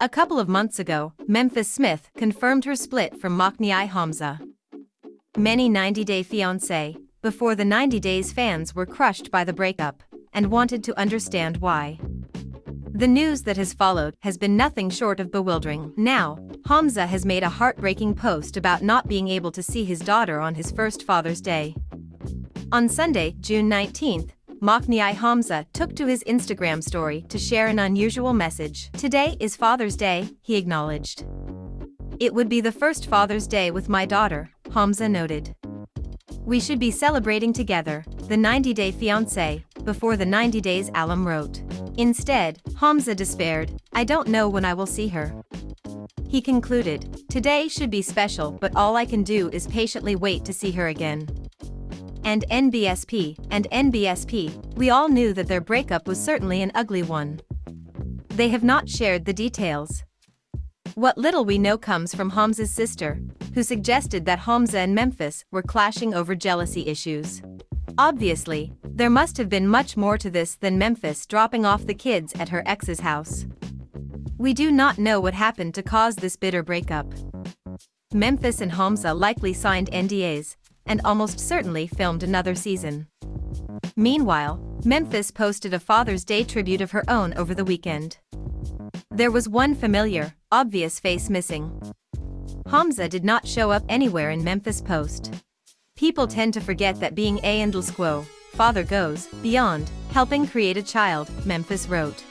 A couple of months ago, Memphis Smith confirmed her split from Moknii Hamza. Many 90 Day Fiancé, before the 90 Days fans were crushed by the breakup and wanted to understand why. The news that has followed has been nothing short of bewildering. Now, Hamza has made a heartbreaking post about not being able to see his daughter on his first Father's Day. On Sunday, June 19th, Moknii Hamza took to his Instagram story to share an unusual message. Today is Father's Day, he acknowledged. It would be the first Father's Day with my daughter, Hamza noted. We should be celebrating together, the 90 Day Fiancé, before the 90 Days alum wrote. Instead, Hamza despaired, I don't know when I will see her. He concluded, Today should be special but all I can do is patiently wait to see her again and NBSP, and NBSP, we all knew that their breakup was certainly an ugly one. They have not shared the details. What little we know comes from Hamza's sister, who suggested that Hamza and Memphis were clashing over jealousy issues. Obviously, there must have been much more to this than Memphis dropping off the kids at her ex's house. We do not know what happened to cause this bitter breakup. Memphis and Hamza likely signed NDAs, and almost certainly filmed another season. Meanwhile, Memphis posted a Father's Day tribute of her own over the weekend. There was one familiar, obvious face missing. Hamza did not show up anywhere in Memphis post. People tend to forget that being a and squo, father goes beyond helping create a child, Memphis wrote.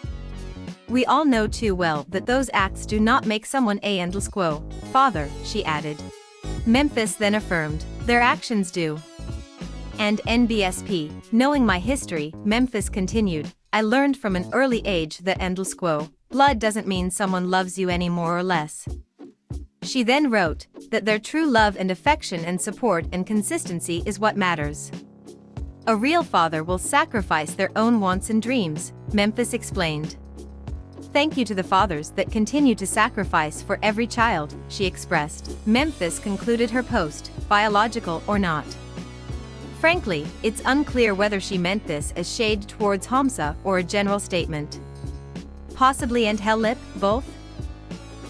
We all know too well that those acts do not make someone a and squo, father, she added. Memphis then affirmed, their actions do. And NBSP, knowing my history, Memphis continued, I learned from an early age that endless quo, blood doesn't mean someone loves you any more or less. She then wrote, that their true love and affection and support and consistency is what matters. A real father will sacrifice their own wants and dreams, Memphis explained. Thank you to the fathers that continue to sacrifice for every child, she expressed. Memphis concluded her post, biological or not. Frankly, it's unclear whether she meant this as shade towards Hamza or a general statement. Possibly and Hell Lip, both?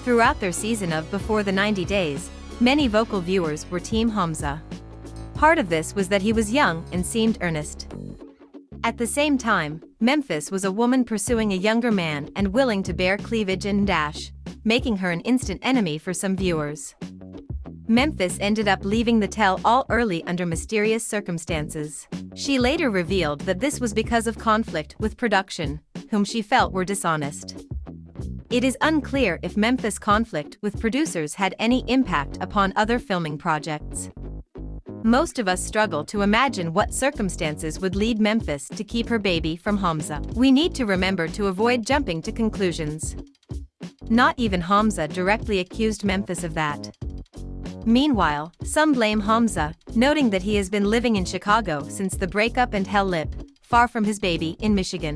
Throughout their season of Before the 90 Days, many vocal viewers were Team Hamza. Part of this was that he was young and seemed earnest. At the same time, Memphis was a woman pursuing a younger man and willing to bear cleavage and dash, making her an instant enemy for some viewers. Memphis ended up leaving the tell-all early under mysterious circumstances. She later revealed that this was because of conflict with production, whom she felt were dishonest. It is unclear if Memphis' conflict with producers had any impact upon other filming projects. Most of us struggle to imagine what circumstances would lead Memphis to keep her baby from Hamza. We need to remember to avoid jumping to conclusions. Not even Hamza directly accused Memphis of that. Meanwhile, some blame Hamza, noting that he has been living in Chicago since the breakup and hell lip, far from his baby in Michigan.